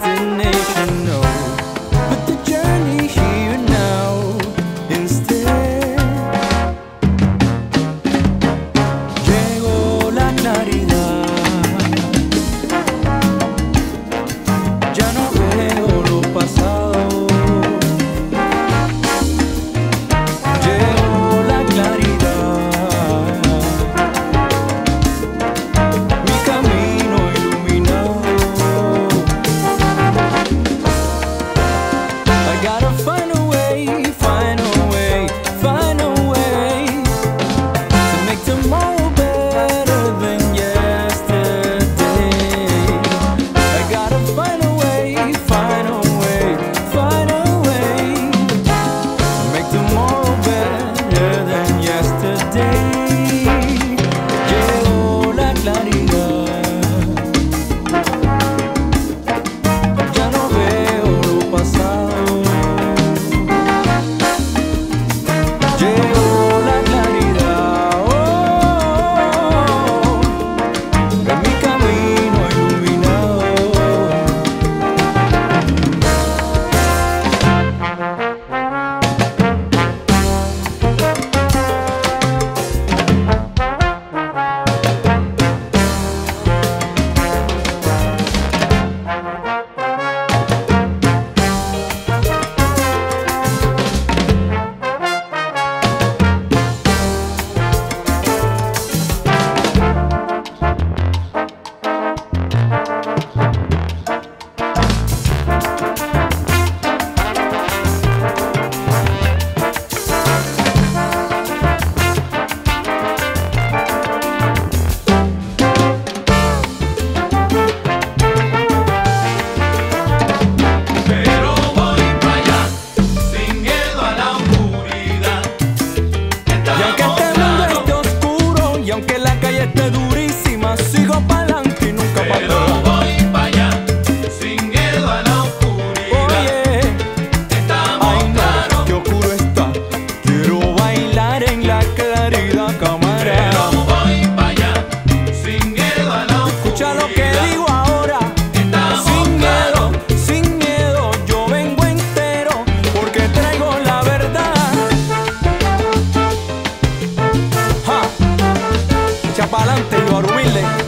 sitting. Pa'lante, yo humilde.